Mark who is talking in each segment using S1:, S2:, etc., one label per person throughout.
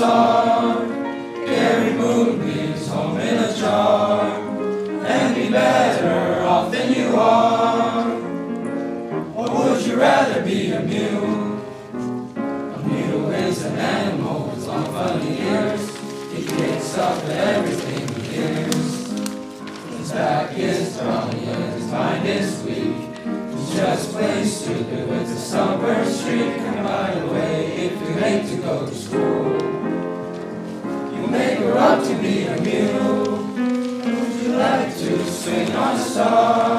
S1: star. Every moon home in a jar. And be better off than you are. Or would you rather be a mule? A mule is an animal with long funny ears. It kicks up at everything he hears. His back is strong and his mind is weak. He's just plain stupid with a summer streak. And by the way, if you hate to go to school, make her up to be a mule. Would you like to sing our song?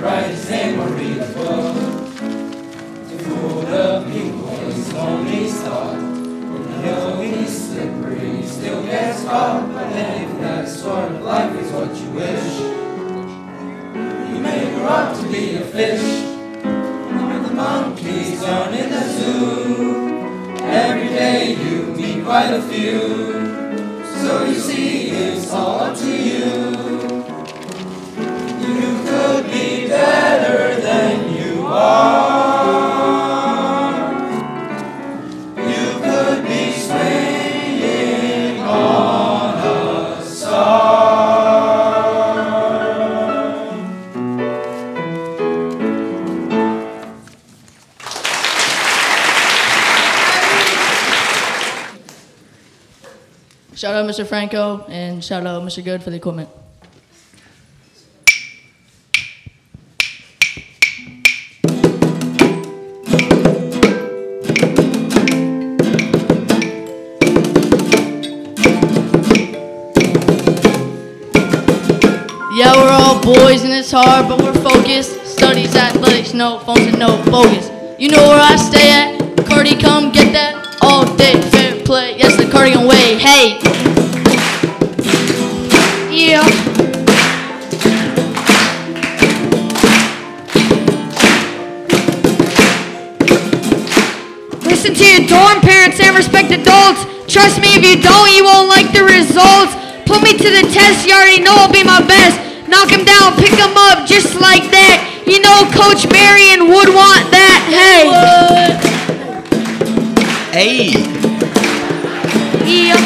S1: write his name or read a book. To fool the people is only thought. And though he's slippery, still gets caught. But then if that sort of life is what you wish, you may grow up to be a fish. With the monkeys down in the zoo, every day you meet quite a few. So you see, it's all up to you. Better than you are. You could be swinging on a star.
S2: Shout out Mr. Franco and shout out Mr. Good for the equipment. Focused. Studies, athletics, no phones and no focus. You know where I stay at? Cardi, come get that all day. Fair play, yes, the cardigan way. Hey,
S3: yeah. Listen to your dorm parents and respect adults. Trust me, if you don't, you won't like the results. Put me to the test, you already know I'll be my best. Knock him down, pick him up, just like that. You know Coach Marion would want that. Hey.
S4: Hey,
S3: Yeah.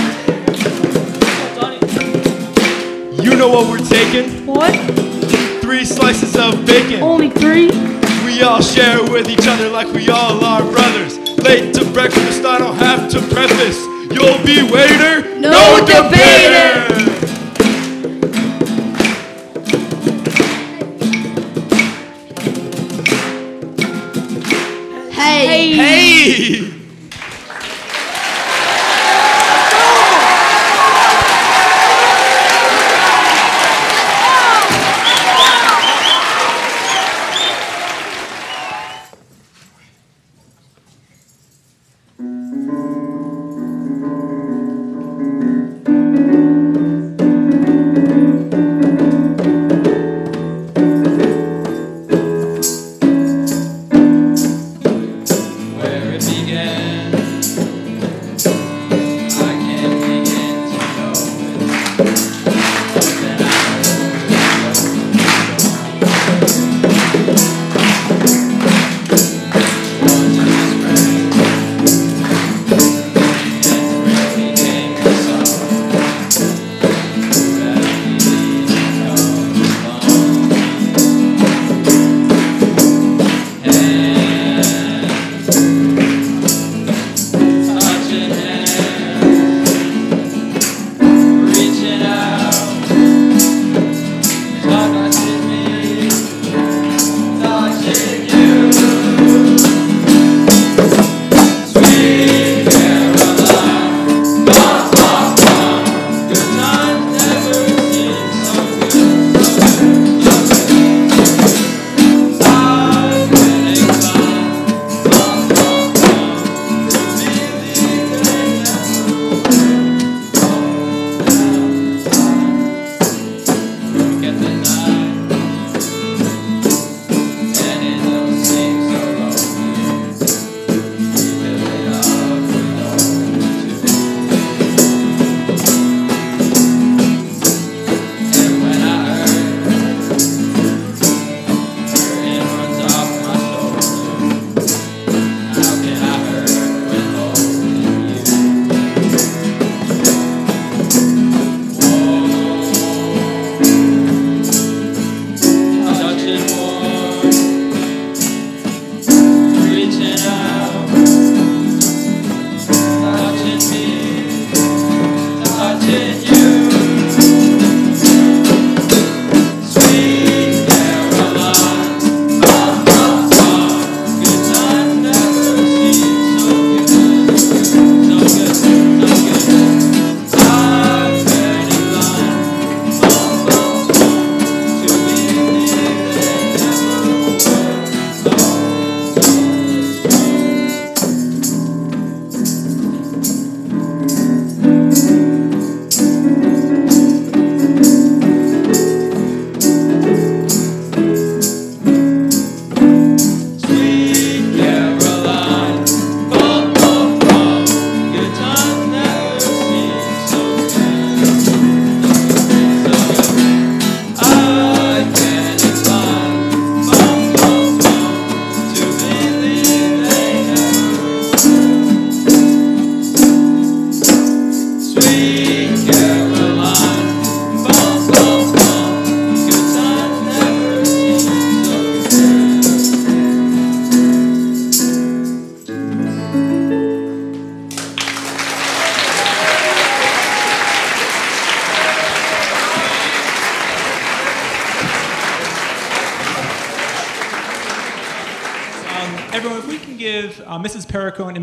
S4: you know what we're taking?
S3: What?
S4: Three slices of bacon. Only
S3: three?
S4: We all share with each other like we all are brothers. Late to breakfast, I don't have to preface. You'll be waiter, No debater. Hey.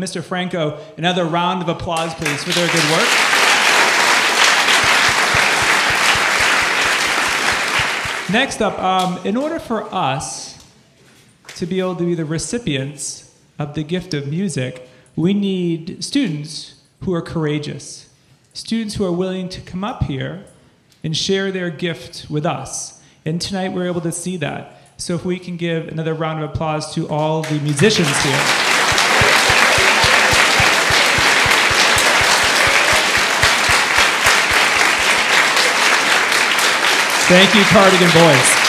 S5: Mr. Franco another round of applause, please, for their good work. Next up, um, in order for us to be able to be the recipients of the gift of music, we need students who are courageous, students who are willing to come up here and share their gift with us. And tonight we're able to see that. So if we can give another round of applause to all the musicians here. Thank you, Cardigan Boys.